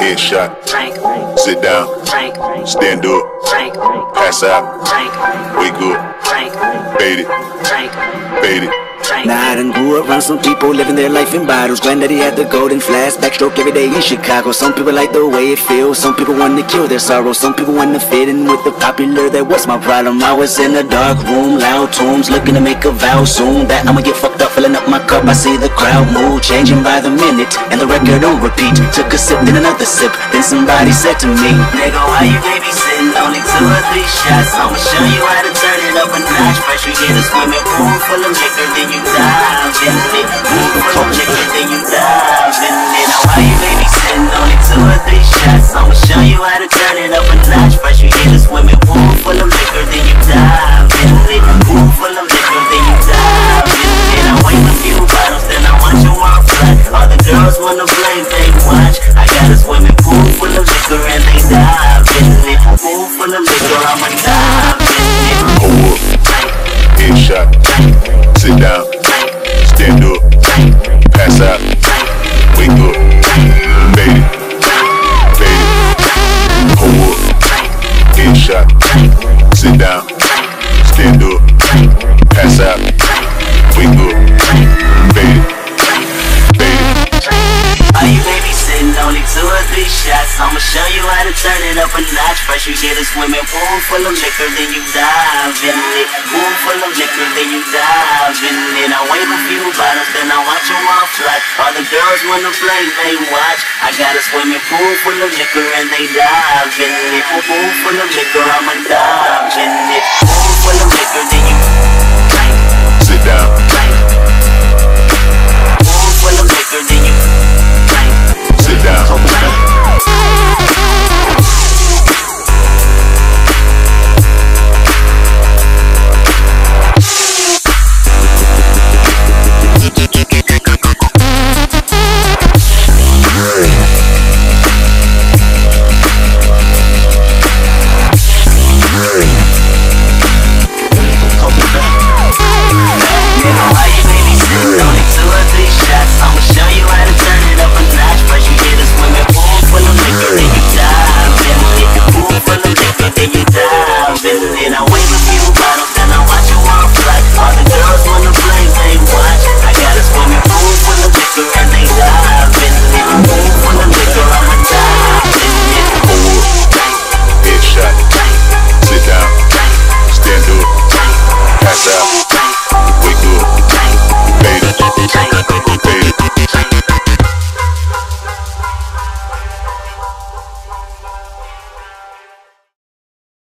Headshot. Sit down. Stand up. Pass out. Wake up. Fade it. Fade it. I done grew around some people living their life in bottles. Granddaddy had the golden flask, backstroke every day in Chicago. Some people like the way it feels, some people want to kill their sorrow. Some people want to fit in with the popular, that was my problem. I was in a dark room, loud tunes, looking to make a vow soon. That I'ma get fucked up, filling up my cup. I see the crowd move, changing by the minute, and the record on repeat. Took a sip, then another sip, then somebody said to me, Nigga, why you babysitting? Only two or three shots. I'ma show you how First you get a swimming pool full of liquor, then you dive in it. Pool full of liquor, then you dive in it. Now why you babysitting? Only two or three shots. I'ma show you how to turn it up a notch. First you get a swimming pool full of liquor, then you dive in it. Pool full of liquor, then you dive in it. I wait a few bottles, then I watch you walk flat. All the girls wanna play, they watch. I got a swimming pool full of liquor and they dive in it. Pool full of liquor, I'ma dive Headshot. Sit down. Stand up. Pass out. Wake up. Fade it. Fade it. Hold up. Headshot. Sit down. Stand up. Pass out. How to turn it up a notch. First you get a swimming pool full of liquor, then you dive in it. Pool full of liquor, then you dive in it. I wave a few bottles, then I watch them all fly. All the girls wanna play, they watch. I got a swimming pool full of liquor and they dive in it. Pool full of liquor, dive